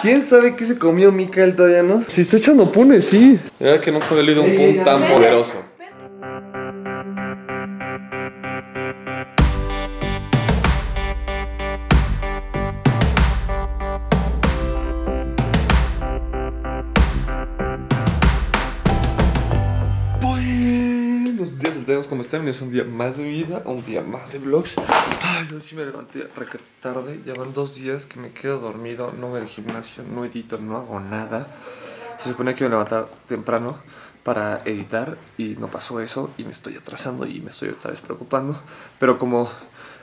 ¿Quién sabe qué se comió Mikael todavía no? Si está echando punes, sí. Mira que nunca he leído un pun tan poderoso. Tenemos como están. Es un día más de vida, un día más de vlogs. Ay, hoy sí me levanté tarde. Ya van dos días que me quedo dormido. No voy al gimnasio, no edito, no hago nada. Se supone que iba a levantar temprano para editar y no pasó eso. Y me estoy atrasando y me estoy otra vez preocupando. Pero como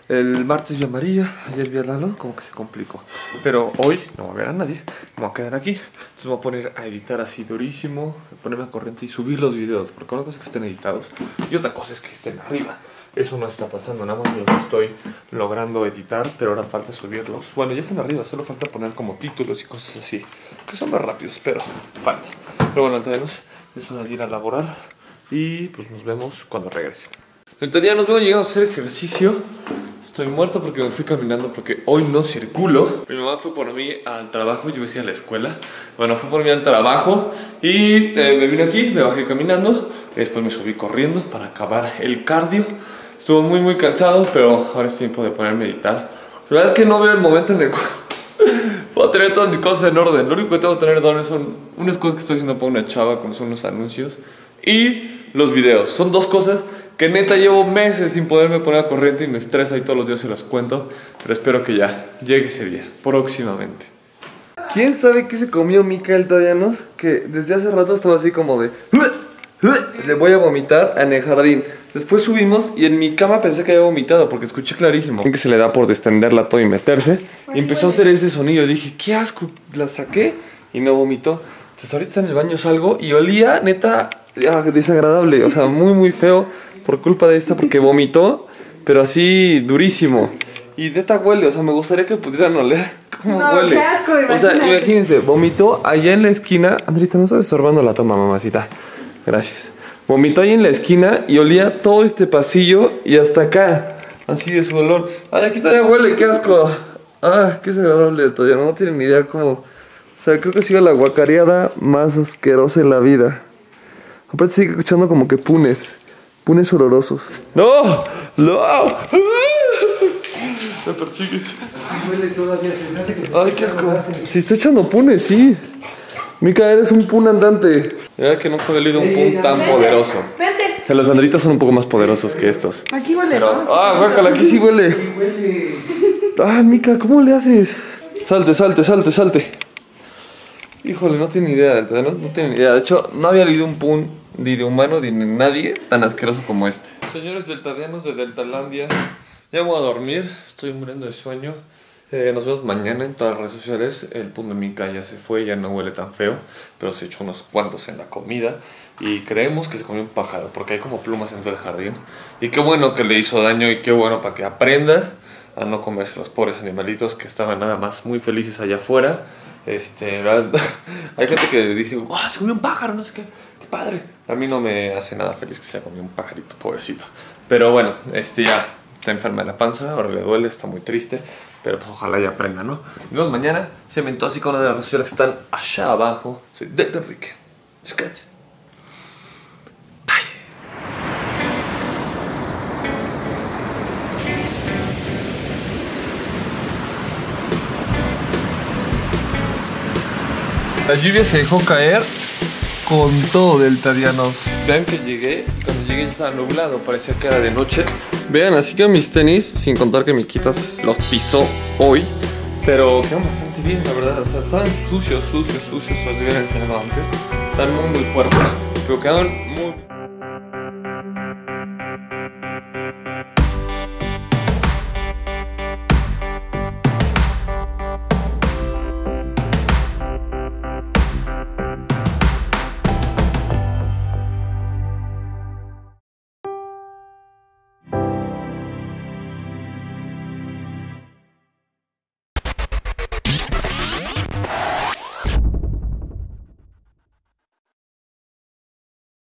el martes vi a María, ayer vi a Lalo, como que se complicó. Pero hoy no va a ver a nadie, me voy a quedar aquí. Entonces me voy a poner a editar así durísimo, ponerme a corriente y subir los videos. Porque una cosa es que estén editados y otra cosa es que estén arriba. Eso no está pasando, nada más los estoy logrando editar, pero ahora falta subirlos. Bueno, ya están arriba, solo falta poner como títulos y cosas así, que son más rápidos, pero falta. Pero bueno, tenemos es hora de ir a laborar y pues nos vemos cuando regrese. Entonces nos vemos llegando a hacer ejercicio. Estoy muerto porque me fui caminando porque hoy no circulo. Mi mamá fue por mí al trabajo, yo me fui a la escuela. Bueno, fue por mí al trabajo y eh, me vine aquí, me bajé caminando. Después me subí corriendo para acabar el cardio. Estuvo muy muy cansado, pero ahora es tiempo de ponerme a meditar. La verdad es que no veo el momento en el cual puedo tener todas mis cosas en orden. Lo único que tengo que tener en orden son unas cosas que estoy haciendo para una chava, como son los anuncios, y los videos. Son dos cosas que neta llevo meses sin poderme poner a corriente y me estresa y todos los días se los cuento, pero espero que ya llegue ese día, próximamente. ¿Quién sabe qué se comió Mikael no? Que desde hace rato estaba así como de... Le voy a vomitar en el jardín. Después subimos y en mi cama pensé que había vomitado porque escuché clarísimo que se le da por destenderla todo y meterse. Y empezó a hacer ese sonido. Dije, qué asco. La saqué y no vomitó. Entonces ahorita en el baño salgo y olía, neta, ah, desagradable. O sea, muy, muy feo por culpa de esta porque vomitó, pero así durísimo. Y neta huele, o sea, me gustaría que pudieran oler cómo No, huele. qué asco, o sea, imagínense, vomitó allá en la esquina. Andrita, no estás estorbando la toma, mamacita. Gracias. Vomitó ahí en la esquina y olía todo este pasillo y hasta acá. Así de su olor. Ay, aquí todavía huele, qué asco. Ah, qué desagradable todavía. No tienen ni idea cómo. O sea, creo que ha sido la guacareada más asquerosa en la vida. Aparte sigue escuchando como que punes. Punes olorosos. ¡No! ¡No! Me persigues. Huele todavía, Ay, qué asco. Si está echando punes, sí. Mica, eres un pun andante. Mira que nunca he leído un pun tan poderoso. Vente, O sea, los andritos son un poco más poderosos que estos. aquí huele, Pero, ¿no? ah, guácala, aquí sí huele. Huele. Ah, Mica, ¿cómo le haces? Salte, salte, salte, salte. Híjole, no tiene ni idea, no, no tiene ni idea. De hecho, no había leído un pun ni de humano ni de nadie tan asqueroso como este. Señores deltadianos de Deltalandia, ya voy a dormir, estoy muriendo de sueño. Eh, nos vemos mañana en todas las redes sociales. El pun de Mica ya se fue, ya no huele tan feo, pero se echó unos cuantos en la comida. Y creemos que se comió un pájaro, porque hay como plumas dentro del jardín. Y qué bueno que le hizo daño y qué bueno para que aprenda a no comerse los pobres animalitos que estaban nada más muy felices allá afuera. Este, hay gente que dice, ¡wow! Se comió un pájaro, no sé qué, qué padre. A mí no me hace nada feliz que se haya comido un pajarito, pobrecito. Pero bueno, este ya está enferma de la panza, ahora le duele, está muy triste. Pero pues ojalá ya aprenda, ¿no? Nos vemos mañana. Se mentó así con las redes que están allá abajo. Soy Delta Enrique. Descansen. La lluvia se dejó caer con todo deltadianos. Vean que llegué, llegué estaba nublado, parecía que era de noche. Vean, así que mis tenis, sin contar que mi quitas los pisó hoy, pero quedan bastante bien, la verdad. O sea, estaban sucios, sucios, sucios, los hubiera enseñado antes. Están muy, muy puercos, pero quedaron muy